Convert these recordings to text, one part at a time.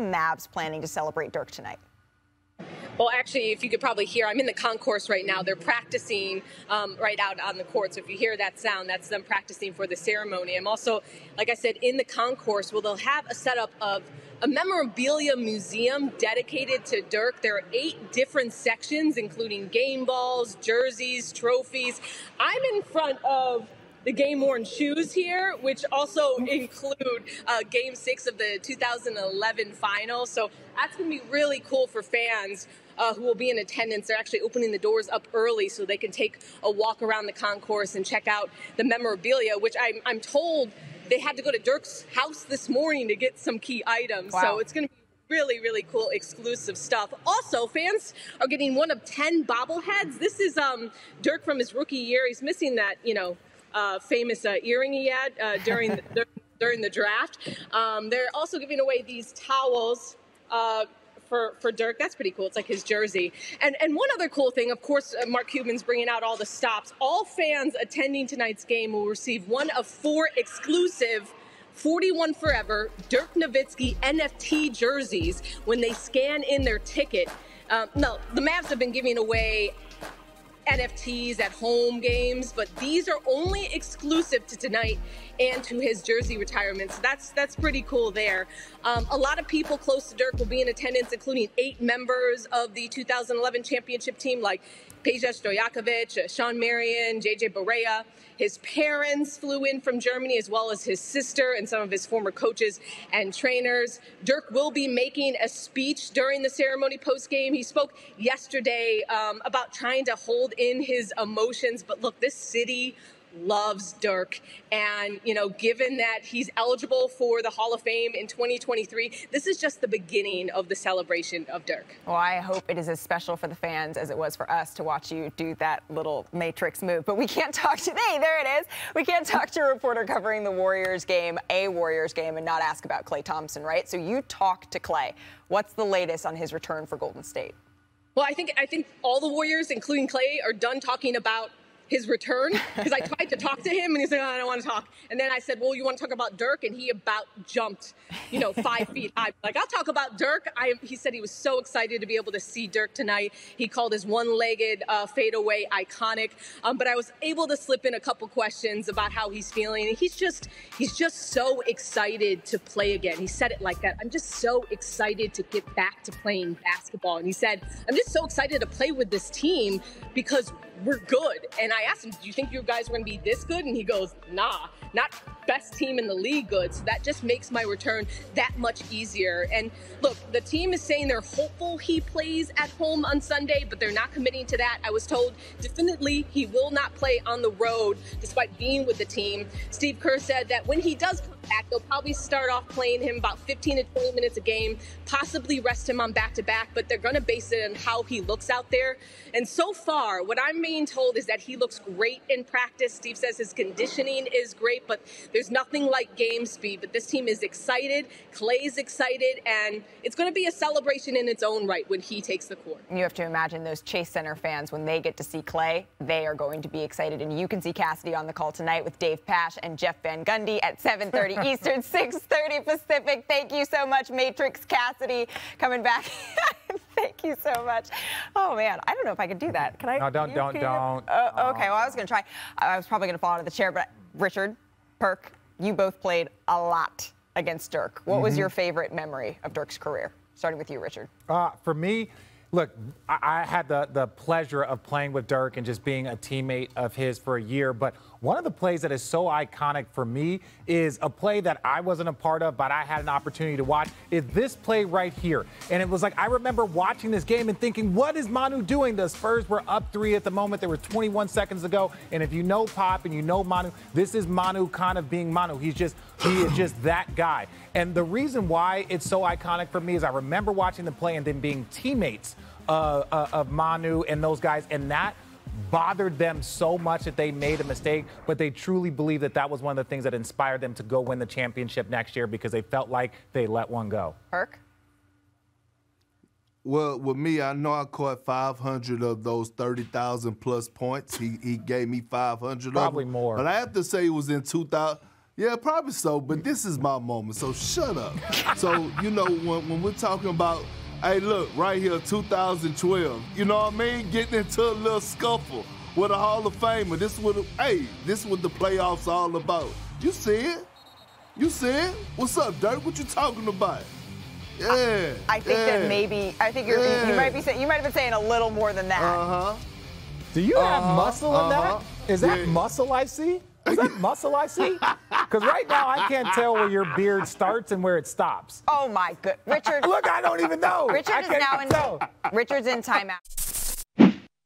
Mavs planning to celebrate Dirk tonight? Well, actually, if you could probably hear, I'm in the concourse right now. They're practicing um, right out on the court. So if you hear that sound, that's them practicing for the ceremony. I'm also, like I said, in the concourse where they'll have a setup of a memorabilia museum dedicated to Dirk. There are eight different sections, including game balls, jerseys, trophies. I'm in front of the game worn shoes here, which also include uh, game six of the 2011 final. So that's going to be really cool for fans. Uh, who will be in attendance. They're actually opening the doors up early so they can take a walk around the concourse and check out the memorabilia, which I'm, I'm told they had to go to Dirk's house this morning to get some key items. Wow. So it's going to be really, really cool exclusive stuff. Also, fans are getting one of 10 bobbleheads. This is um, Dirk from his rookie year. He's missing that, you know, uh, famous uh, earring he had uh, during, the, during the draft. Um, they're also giving away these towels uh, for, for Dirk. That's pretty cool. It's like his jersey. And and one other cool thing, of course, uh, Mark Cuban's bringing out all the stops. All fans attending tonight's game will receive one of four exclusive 41 Forever Dirk Nowitzki NFT jerseys when they scan in their ticket. Um, no, the Mavs have been giving away NFTs at home games, but these are only exclusive to tonight and to his jersey retirement. So that's that's pretty cool there. Um, a lot of people close to Dirk will be in attendance, including eight members of the 2011 championship team, like Peja Stojakovic, Shawn Marion, JJ Barea. His parents flew in from Germany, as well as his sister and some of his former coaches and trainers. Dirk will be making a speech during the ceremony post game. He spoke yesterday um, about trying to hold in his emotions, but look, this city loves Dirk. And, you know, given that he's eligible for the Hall of Fame in 2023, this is just the beginning of the celebration of Dirk. Well, I hope it is as special for the fans as it was for us to watch you do that little Matrix move. But we can't talk today. There it is. We can't talk to a reporter covering the Warriors game, a Warriors game, and not ask about Klay Thompson, right? So you talked to Klay. What's the latest on his return for Golden State? Well, I think I think all the Warriors, including Klay, are done talking about his return because I tried to talk to him and he said, oh, I don't want to talk. And then I said, Well, you want to talk about Dirk? And he about jumped, you know, five feet high. Like, I'll talk about Dirk. I, he said he was so excited to be able to see Dirk tonight. He called his one legged uh, fadeaway iconic. Um, but I was able to slip in a couple questions about how he's feeling. And he's just, he's just so excited to play again. He said it like that. I'm just so excited to get back to playing basketball. And he said, I'm just so excited to play with this team because we're good. And I asked him, Do you think you guys are going to be this good? And he goes, Nah, not best team in the league good. So that just makes my return that much easier. And look, the team is saying they're hopeful he plays at home on Sunday, but they're not committing to that. I was told definitely he will not play on the road despite being with the team. Steve Kerr said that when he does come back, they'll probably start off playing him about 15 to 20 minutes a game, possibly rest him on back to back, but they're going to base it on how he looks out there. And so far, what I'm being told is that he looks great in practice. Steve says his conditioning is great, but there's nothing like game speed. But this team is excited. Klay's excited, and it's going to be a celebration in its own right when he takes the court. You have to imagine those Chase Center fans when they get to see Klay, they are going to be excited. And you can see Cassidy on the call tonight with Dave Pasch and Jeff Van Gundy at 7:30 Eastern, 6:30 Pacific. Thank you so much, Matrix Cassidy, coming back. Thank you so much. Oh man, I don't know if I could do that. Can I? No, don't, don't, don't. Uh, okay, well I was gonna try. I was probably gonna fall out of the chair, but Richard, Perk, you both played a lot against Dirk. What mm-hmm. was your favorite memory of Dirk's career? Starting with you, Richard. Uh, for me, look, I, had the, the pleasure of playing with Dirk and just being a teammate of his for a year. But one of the plays that is so iconic for me is a play that I wasn't a part of, but I had an opportunity to watch. Is this play right here? And it was like I remember watching this game and thinking, what is Manu doing? The Spurs were up three at the moment. There were 21 seconds to go. And if you know Pop and you know Manu, this is Manu kind of being Manu. He's just he is just that guy. And the reason why it's so iconic for me is I remember watching the play and then being teammates uh, uh, of Manu and those guys, and that bothered them so much that they made a mistake, but they truly believe that that was one of the things that inspired them to go win the championship next year because they felt like they let one go. Perk? Well, with me, I know I caught 500 of those 30,000 plus points. He, he gave me 500 Probably more. But I have to say it was in 2000. Yeah, probably so, but this is my moment, so shut up. so, you know, when, when we're talking about, hey, look, right here, 2012, you know what I mean? Getting into a little scuffle with a Hall of Famer. This is what, hey, this is what the playoffs all about. You see it? You see it? What's up, Dirk? What you talking about? Yeah. I, I think yeah. that maybe I think you're, Yeah. you might be saying you might have been saying a little more than that. Uh huh. Do you have Uh-huh, muscle in uh-huh. that? Is that Yeah. muscle I see? Is that muscle I see? Because right now I can't tell where your beard starts and where it stops. Oh my good, Richard. Look, I don't even know. Richard I is now even in. tell. Richard's in timeout.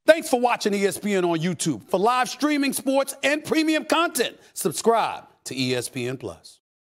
Thanks for watching E ESPN on YouTube. For live streaming sports and premium content, subscribe to ESPN Plus.